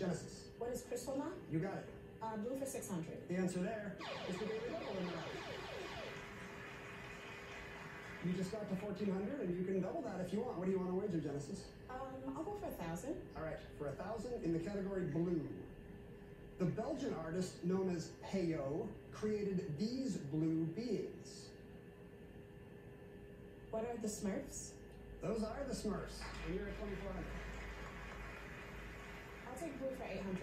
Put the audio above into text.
Genesis. What is Crystal now? You got it. Uh, blue for 600. The answer there is the Daily Double in. You just got to 1400 and you can double that if you want. What do you want to wager, Genesis? Um, I'll go for a thousand. All right, for a thousand in the category blue. The Belgian artist known as Peyo created these blue beings. What are the Smurfs? Those are the Smurfs, and you're at 2400. Take for 800.